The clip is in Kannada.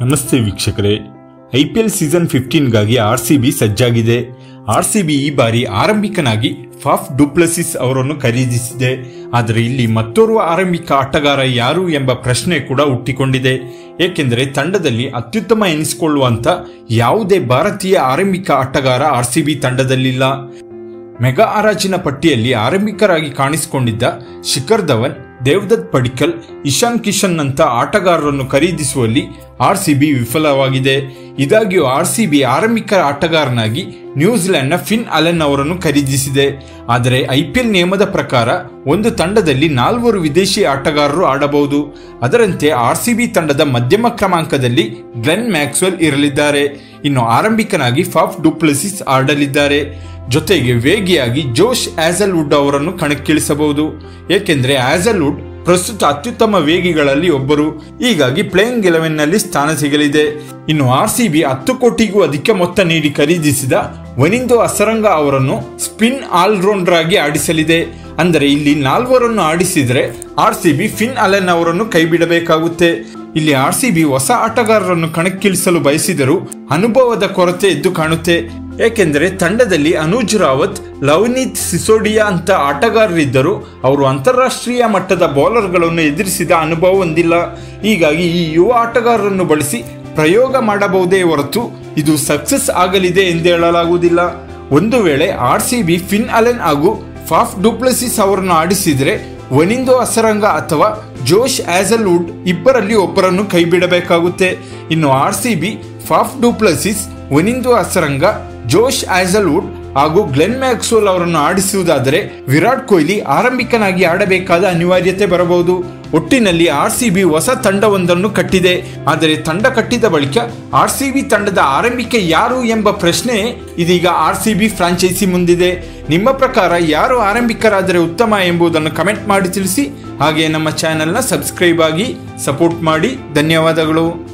ನಮಸ್ತೆ ವೀಕ್ಷಕರೇ. ಐಪಿಎಲ್ ಸೀಸನ್ ಫಿಫ್ಟೀನ್ಗಾಗಿ ಆರ್ ಸಿ ಬಿ ಸಜ್ಜಾಗಿದೆ. ಆರ್ ಸಿ ಬಿ ಈ ಬಾರಿ ಆರಂಭಿಕನಾಗಿ ಫಾಫ್ ಡುಪ್ಲಸಿಸ್ ಅವರನ್ನು ಖರೀದಿಸಿದೆ. ಆದರೆ ಇಲ್ಲಿ ಮತ್ತೋರ್ವ ಆರಂಭಿಕ ಆಟಗಾರ ಯಾರು ಎಂಬ ಪ್ರಶ್ನೆ ಕೂಡ ಹುಟ್ಟಿಕೊಂಡಿದೆ. ಏಕೆಂದರೆ ತಂಡದಲ್ಲಿ ಅತ್ಯುತ್ತಮ ಎನಿಸಿಕೊಳ್ಳುವಂತ ಯಾವುದೇ ಭಾರತೀಯ ಆರಂಭಿಕ ಆಟಗಾರ ಆರ್ ಸಿ ಬಿ ತಂಡದಲ್ಲಿಲ್ಲ. ಮೆಗಾ ಹರಾಜಿನ ಪಟ್ಟಿಯಲ್ಲಿ ಆರಂಭಿಕರಾಗಿ ಕಾಣಿಸಿಕೊಂಡಿದ್ದ ಶಿಖರ್ ಧವನ್, ದೇವದತ್ ಪಡಿಕಲ್, ಇಶಾನ್ ಕಿಶನ್ ನಂತ ಆಟಗಾರರನ್ನು ಖರೀದಿಸುವಲ್ಲಿ ಆರ್ ಸಿ ಬಿ ವಿಫಲವಾಗಿದೆ. ಇದಾಗಿಯೂ ಆರ್ ಸಿ ಬಿ ಆರಂಭಿಕ ಆಟಗಾರನಾಗಿ ನ್ಯೂಜಿಲೆಂಡ್ನ ಫಿನ್ ಅಲೆನ್ ಅವರನ್ನು ಖರೀದಿಸಿದೆ. ಆದರೆ ಐಪಿಎಲ್ ನಿಯಮದ ಪ್ರಕಾರ ಒಂದು ತಂಡದಲ್ಲಿ ನಾಲ್ವರು ವಿದೇಶಿ ಆಟಗಾರರು ಆಡಬಹುದು. ಅದರಂತೆ ಆರ್ ಸಿ ಬಿ ತಂಡದ ಮಧ್ಯಮ ಕ್ರಮಾಂಕದಲ್ಲಿ ಗ್ಲೆನ್ ಮ್ಯಾಕ್ಸ್ವೆಲ್ ಇರಲಿದ್ದಾರೆ. ಇನ್ನು ಆರಂಭಿಕನಾಗಿ ಫಾಫ್ ಡುಪ್ಲಸಿಸ್ ಆಡಲಿದ್ದಾರೆ. ಜೊತೆಗೆ ವೇಗಿಯಾಗಿ ಜೋಶ್ ಆಸಲ್ವುಡ್ ಅವರನ್ನು ಕಣಕ್ಕಿಳಿಸಬಹುದು. ಏಕೆಂದರೆ ಆಸಲ್ವುಡ್ ಪ್ರಸ್ತುತ ಅತ್ಯುತ್ತಮ ವೇಗಿಗಳಲ್ಲಿ ಒಬ್ಬರು. ಹೀಗಾಗಿ ಪ್ಲೇಯಿಂಗ್ ಎಲೆವೆನ್ನಲ್ಲಿ ಸ್ಥಾನ ಸಿಗಲಿದೆ. ಇನ್ನು ಆರ್ ಸಿ ಬಿ ಹತ್ತು ಕೋಟಿಗೂ ಅಧಿಕ ಮೊತ್ತ ನೀಡಿ ಖರೀದಿಸಿದ ವನಿಂದೋ ಅಸರಂಗ ಅವರನ್ನು ಸ್ಪಿನ್ ಆಲ್ರೌಂಡರ್ ಆಗಿ ಆಡಿಸಲಿದೆ. ಅಂದರೆ ಇಲ್ಲಿ ನಾಲ್ವರನ್ನು ಆಡಿಸಿದರೆ R C B Finn Allen ಅವರನ್ನು ಕೈಬಿಡಬೇಕಾಗುತ್ತೆ. ಇಲ್ಲಿ ಆರ್ ಸಿ ಬಿ ಹೊಸ ಆಟಗಾರರನ್ನು ಕಣಕ್ಕಿಳಿಸಲು ಬಯಸಿದರೂ ಅನುಭವದ ಕೊರತೆ ಎದ್ದು ಕಾಣುತ್ತೆ. ಏಕೆಂದರೆ ತಂಡದಲ್ಲಿ ಅನುಜ್ ರಾವತ್, ಲವನೀತ್ ಸಿಸೋಡಿಯಾ ಅಂತ ಆಟಗಾರರಿದ್ದರು. ಅವರು ಅಂತಾರಾಷ್ಟ್ರೀಯ ಮಟ್ಟದ ಬೌಲರ್ಗಳನ್ನು ಎದುರಿಸಿದ ಅನುಭವ ಹೊಂದಿಲ್ಲ. ಹೀಗಾಗಿ ಈ ಯುವ ಆಟಗಾರರನ್ನು ಬಳಸಿ ಪ್ರಯೋಗ ಮಾಡಬಹುದೇ ಹೊರತು ಇದು ಸಕ್ಸಸ್ ಆಗಲಿದೆ ಎಂದು ಹೇಳಲಾಗುವುದಿಲ್ಲ. ಒಂದು ವೇಳೆ R C B Finn Allen ಹಾಗೂ ಫಾಫ್ ಡುಪ್ಲಸಿಸ್ ಅವರನ್ನು ಆಡಿಸಿದರೆ ವನಿಂದೋ ಅಸರಂಗ ಅಥವಾ ಜೋಶ್ ಆಸಲ್ವುಡ್ ಇಬ್ಬರಲ್ಲಿ ಒಬ್ಬರನ್ನು ಕೈಬಿಡಬೇಕಾಗುತ್ತೆ. ಇನ್ನು R C B, Faf du Plessis, Wanindu Hasaranga Josh Hazlewood ಹಾಗೂ ಗ್ಲೆನ್ ಮ್ಯಾಕ್ಸೋಲ್ ಅವರನ್ನು ಆಡಿಸುವುದಾದರೆ ವಿರಾಟ್ ಕೊಹ್ಲಿ ಆರಂಭಿಕನಾಗಿ ಆಡಬೇಕಾದ ಅನಿವಾರ್ಯತೆ ಬರಬಹುದು. ಒಟ್ಟಿನಲ್ಲಿ ಆರ್ ಸಿ ಬಿ ಹೊಸ ತಂಡವೊಂದನ್ನು ಕಟ್ಟಿದೆ. ಆದರೆ ತಂಡ ಕಟ್ಟಿದ ಬಳಿಕ ಆರ್ ಸಿ ಬಿ ತಂಡದ ಆರಂಭಿಕ ಯಾರು ಎಂಬ ಪ್ರಶ್ನೆ ಇದೀಗ ಆರ್ ಸಿ ಬಿ ಫ್ರಾಂಚೈಸಿ ಮುಂದಿದೆ. ನಿಮ್ಮ ಪ್ರಕಾರ ಯಾರು ಆರಂಭಿಕರಾದರೆ ಉತ್ತಮ ಎಂಬುದನ್ನು ಕಮೆಂಟ್ ಮಾಡಿ ತಿಳಿಸಿ. ಹಾಗೆ ನಮ್ಮ ಚಾನೆಲ್ನ ಸಬ್ಸ್ಕ್ರೈಬ್ ಆಗಿ ಸಪೋರ್ಟ್ ಮಾಡಿ. ಧನ್ಯವಾದಗಳು.